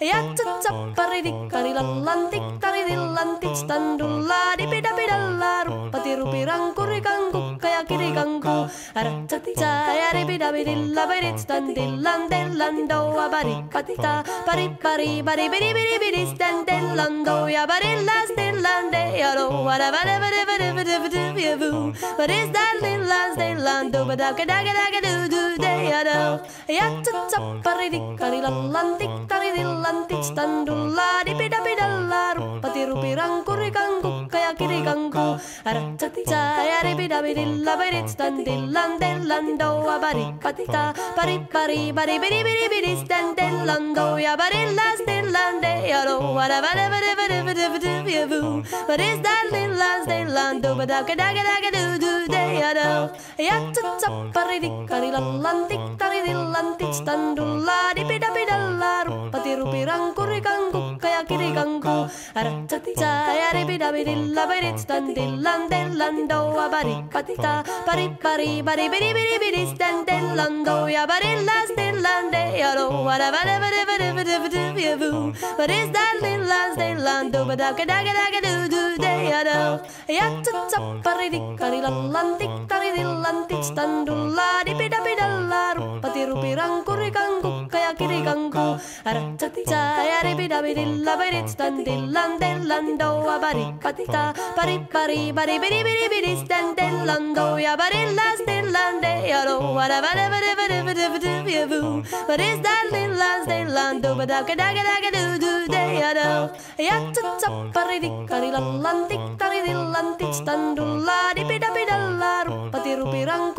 Ja tsatsapparidikkarillallantik taridillantik standulla dipidapidalla ruppatirupirankurikankukka ja kirikanku Ratsatsa ja ripidapidilla pirit standillandellandoa barikatita pari pari pari piri piri piri standellando ja barilla stillande ja roa vada vada vada vada vada vada What is that lilla stillando badaka daga daga do do day ja do Ja tsatsapparidikkarillallantik taridillantik lantik standulla dipida pidalla ruppati rupirang kurikang kiri kangku aracati saya dipida bidilla bidit standillan dellando abarikatika pari pari bari bidi bidi bidi standellando ya barilla stillande yaro wada vada vada vada vada vada vada What is that lilla stillando badaka daga daga do do day yado ya tsatsapari dikari lantik tari dillantik standulla dipida pidalla ruppati rupirang kurikang kukka kiri kangku aracati saya dipida bidilla bidit standillan dellando abarikatika pari pari bari bidi bidi bidi standellando ya barilla stillande yaro wada vada vada vada vada vada vada What is that lilla stillando badaka daga daga do do day yado ya tsatsapari dikari lantik tari dillantik standulla dipida pidalla ruppati rupirang kurikang kukka kiri kangku aracati saya dipida bidilla bidit standillan dellando abarikatika pari pari bari bidi bidi bidi standellando ya barilla stillande yaro wada vada vada vada vada vada vada What is that lilla stillando badaka daga daga do do day yado ya tsatsapari dikari lantik tari dillantik standulla dipida pidalla ruppati rupirang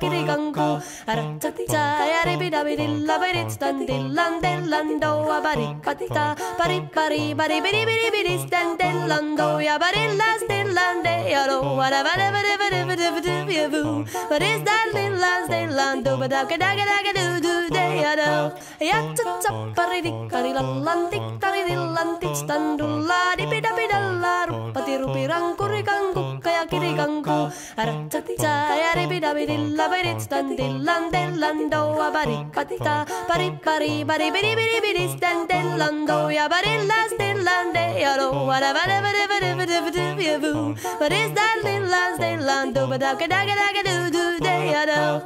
kiri kangku aracati saya dipida bidilla bidit standillan dellando abarikatika pari pari bari bidi bidi bidi standellando ya barilla stillande yaro. Wada vada vada vada vada vada vada What is that lilla stillando badaka daga daga do do day yado ya tsatsapari dikari lantik tari dillantik standulla dipida pidalla ruppati rupirang kurikang kukka kiri kangku aracati saya dipida bidilla bidit standillan dellando abarikatika pari pari bari bidi bidi bidi standellando ya barilla stillande yaro. wada vada vada vada vada vada vada What is that lilla stillando badaka daga daga do do day yado